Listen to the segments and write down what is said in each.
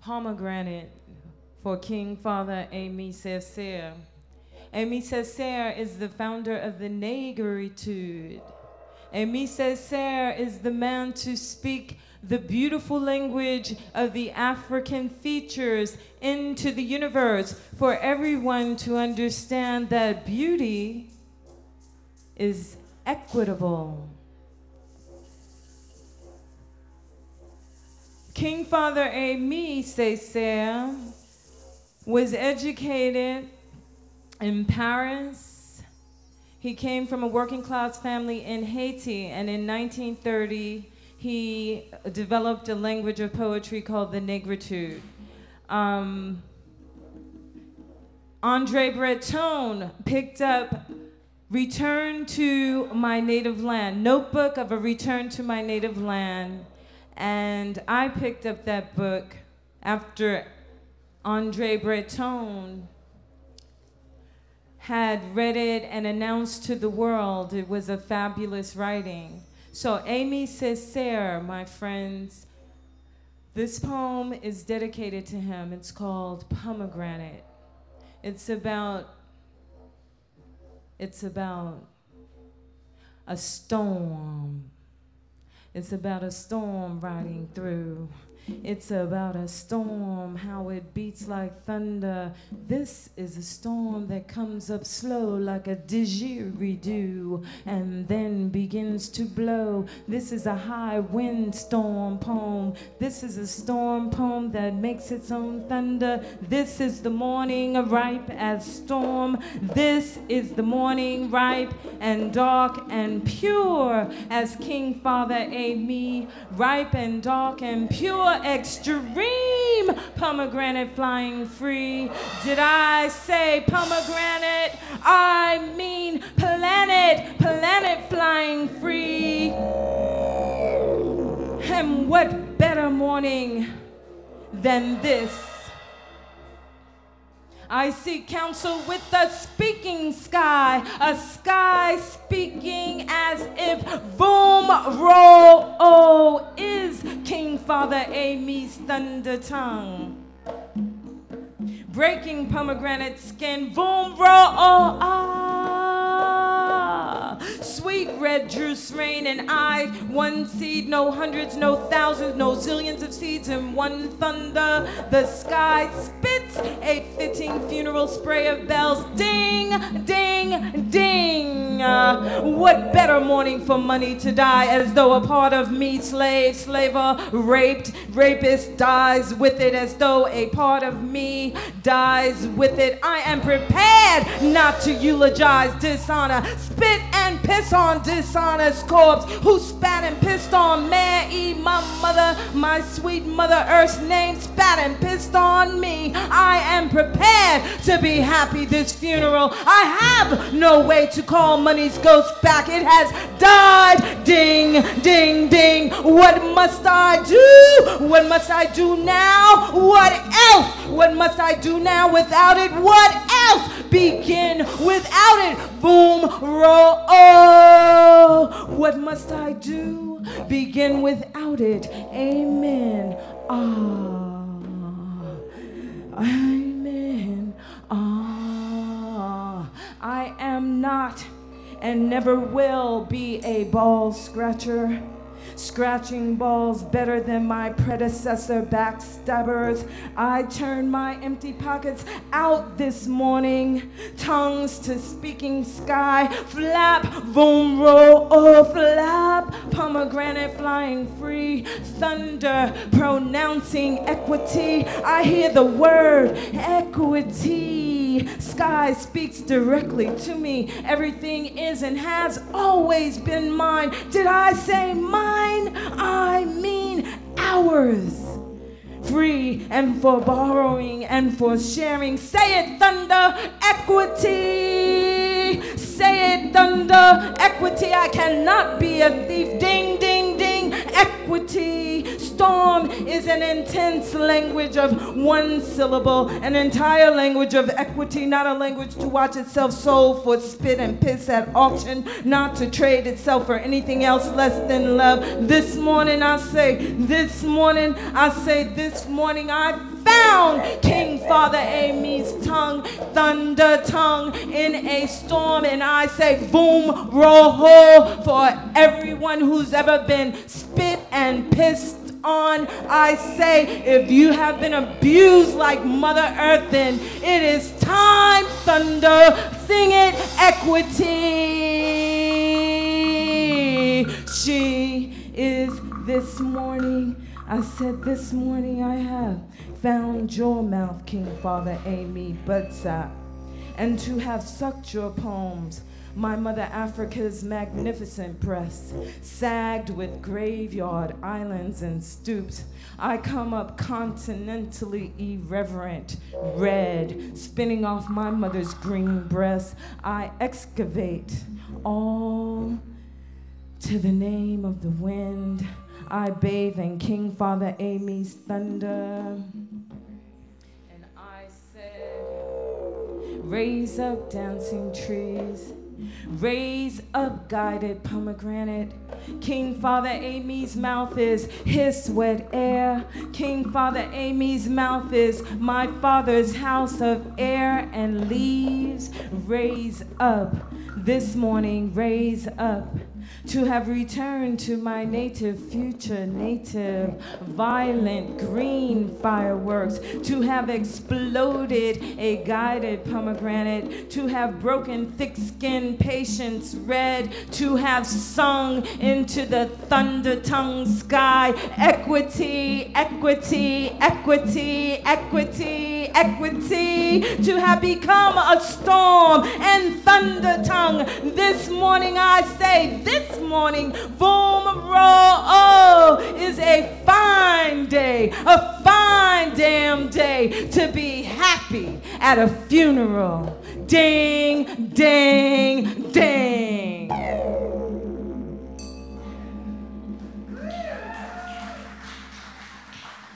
pomegranate for King Father Aimé Césaire. Aimé Césaire is the founder of the Negritude. Aimé Césaire is the man to speak the beautiful language of the African features into the universe for everyone to understand that beauty is equitable. King Father Aimé Césaire was educated in Paris. He came from a working class family in Haiti, and in 1930, he developed a language of poetry called the Negritude. Um, Andre Breton picked up Return to My Native Land, Notebook of a Return to My Native Land. And I picked up that book after Andre Breton had read it and announced to the world it was a fabulous writing. So, Aimé Césaire, my friends, this poem is dedicated to him. It's called Pomegranate. It's about it's about a storm. It's about a storm riding through it's about a storm, how it beats like thunder. This is a storm that comes up slow like a didgeridoo and then begins to blow. This is a high wind storm poem. This is a storm poem that makes its own thunder. This is the morning ripe as storm. This is the morning ripe and dark and pure as King Father Aimé, ripe and dark and pure extreme pomegranate flying free. Did I say pomegranate? I mean planet, planet flying free. And what better morning than this? I seek counsel with the speaking sky, a sky speaking as if boom roll oh is King Father Aimé's thunder tongue. Breaking pomegranate skin, boom roll oh ah. Sweet red juice rain and I, one seed, no hundreds, no thousands, no zillions of seeds in one thunder. The sky spits a fitting funeral spray of bells. Ding, ding, ding. What better morning for money to die as though a part of me, slave, slaver, raped, rapist dies with it as though a part of me dies with it. I am prepared not to eulogize dishonor, spit and piss on dishonest corpse who spat and pissed on Mary, my mother, my sweet mother Earth's name, spat and pissed on me. I am prepared to be happy this funeral. I have no way to call money's ghost back. It has died. Ding, ding, ding. What must I do? What must I do now? What else? What must I do now without it? What else? Begin without it. Boom, roll. Oh, what must I do? Begin without it. Amen. Ah. Amen. Ah. I am not and never will be a ball scratcher scratching balls better than my predecessor backstabbers. I turn my empty pockets out this morning, tongues to speaking sky, flap, boom, roll, oh, flap, pomegranate flying free, thunder pronouncing equity. I hear the word equity. Sky speaks directly to me. Everything is and has always been mine. Did I say mine? I mean ours. Free and for borrowing and for sharing. Say it, thunder, equity. Say it, thunder, equity. I cannot be a thief. Ding, ding, ding, equity is an intense language of one syllable, an entire language of equity, not a language to watch itself sold for spit and piss at auction, not to trade itself for anything else less than love. This morning I say, this morning I say, this morning I found King Father Aimé's tongue, thunder tongue in a storm. And I say, boom, roll, for everyone who's ever been spit and pissed on. I say, if you have been abused like Mother Earth, then it is time, thunder, sing it, equity. She is this morning. I said, this morning I have found your mouth, King Father Amy Butsa, and to have sucked your poems my mother Africa's magnificent breasts, sagged with graveyard islands and stoops. I come up continentally irreverent, red, spinning off my mother's green breast. I excavate all to the name of the wind. I bathe in King Father Aimé's thunder. And I said, raise up dancing trees Raise up guided pomegranate. King Father Aimé's mouth is his wet air. King Father Aimé's mouth is my father's house of air and leaves. Raise up this morning, raise up to have returned to my native future, native, violent green fireworks, to have exploded a guided pomegranate, to have broken thick skin patience red, to have sung into the thunder tongue sky, equity, equity, equity, equity, equity, to have become a storm and thunder tongue. This morning I say, morning, boom, roll, oh, is a fine day, a fine damn day to be happy at a funeral. Ding, ding, ding.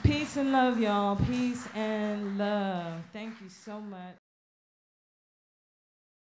Peace and love, y'all. Peace and love. Thank you so much.